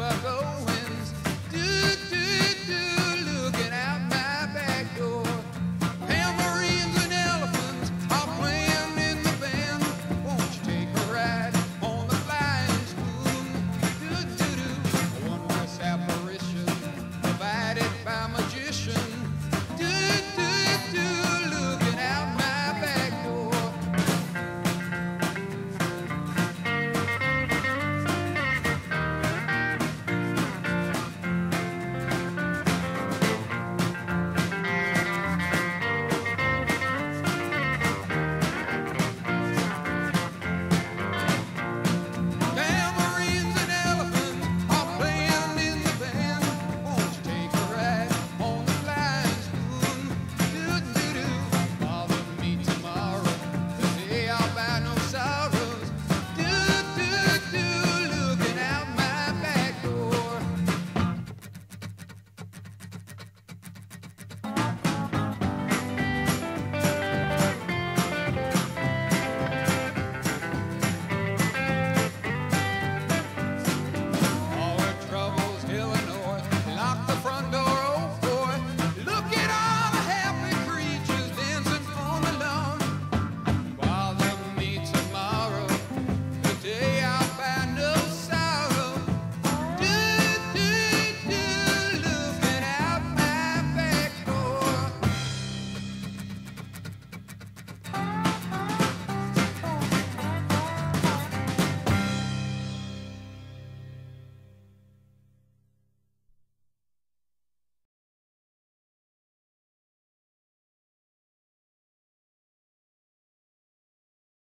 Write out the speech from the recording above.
bucko.